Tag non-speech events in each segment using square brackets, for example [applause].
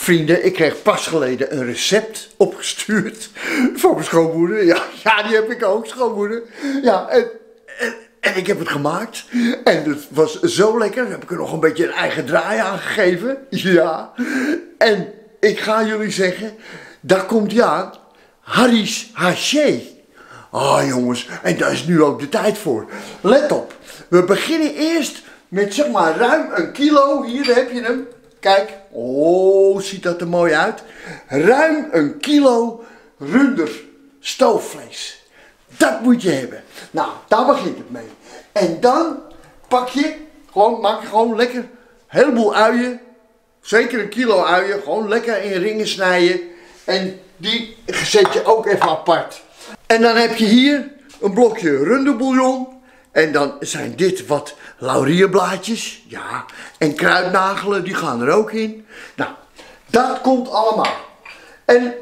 vrienden, ik kreeg pas geleden een recept opgestuurd van mijn schoonmoeder. Ja, ja die heb ik ook, schoonmoeder. Ja, en, ik heb het gemaakt. En het was zo lekker. Dan heb ik er nog een beetje een eigen draai aan gegeven. Ja. En ik ga jullie zeggen, daar komt ja, Harry's haché. Ah jongens, en daar is nu ook de tijd voor. Let op, we beginnen eerst met zeg maar ruim een kilo. Hier heb je hem. Kijk, oh, ziet dat er mooi uit. Ruim een kilo runder stoofvlees. Dat moet je hebben. Nou, daar begint het mee. En dan pak je, gewoon, maak je gewoon lekker een heleboel uien. Zeker een kilo uien, gewoon lekker in ringen snijden. En die zet je ook even apart. En dan heb je hier een blokje runderbouillon. En dan zijn dit wat laurierblaadjes. Ja, en kruidnagelen, die gaan er ook in. Nou, dat komt allemaal. En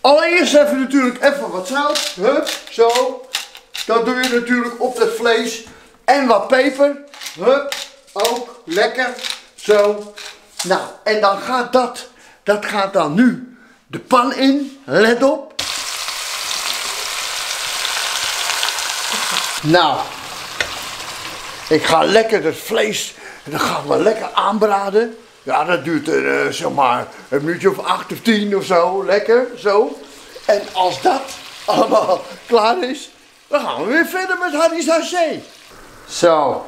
allereerst even natuurlijk even wat zout. Hup, zo. Dat doe je natuurlijk op het vlees. En wat peper. Hup, ook lekker. Zo. Nou, en dan gaat dat, dat gaat dan nu de pan in. Let op. Nou, ik ga lekker het vlees, en dan gaan we lekker aanbraden. Ja, dat duurt er, uh, zeg maar, een minuutje of acht of tien of zo. Lekker, zo. En als dat [laughs] allemaal klaar is, dan gaan we weer verder met Harry's haché. Zo.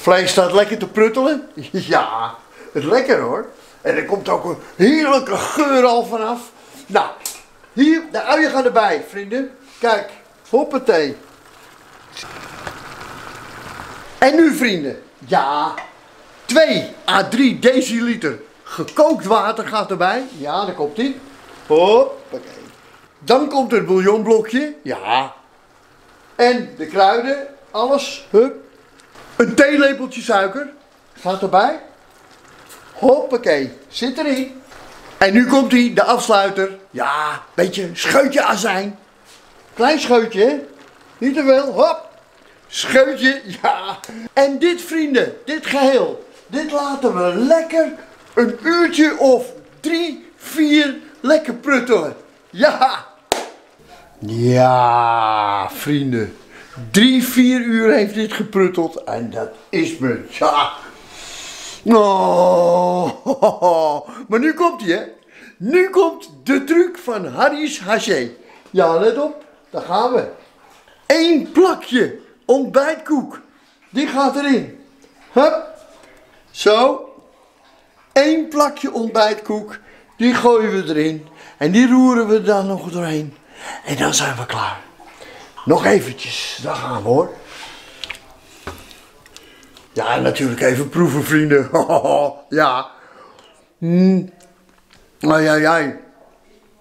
Vlees staat lekker te pruttelen. [laughs] Ja, het lekker hoor. En er komt ook een heerlijke geur al vanaf. Nou, hier, de uien gaan erbij, vrienden. Kijk, hoppatee. En nu vrienden, ja, 2 à 3 deciliter gekookt water gaat erbij. Ja, daar komt ie. Hoppakee. Dan komt het bouillonblokje. Ja. En de kruiden, alles. Hup. Een theelepeltje suiker gaat erbij. Hoppakee, zit erin. En nu komt hij, de afsluiter. Ja, beetje scheutje azijn. Klein scheutje, hè? Niet te veel. Hop. Scheutje, ja. En dit vrienden, dit geheel, dit laten we lekker een uurtje of drie, vier lekker pruttelen. Ja. Ja, vrienden. Drie, vier uur heeft dit geprutteld en dat is me, ja. Oh, [laughs] maar nu komt hij, hè. Nu komt de truc van Harry's haché. Ja, let op, daar gaan we. Eén plakje ontbijtkoek. Die gaat erin. Hup. Zo. Eén plakje ontbijtkoek. Die gooien we erin. En die roeren we dan nog doorheen. En dan zijn we klaar. Nog eventjes. Daar gaan we hoor. Ja, natuurlijk even proeven vrienden. [laughs] ja. Mm. Ai, ai, ai.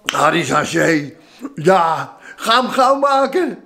Harry's haché. Ja, ga hem gauw maken.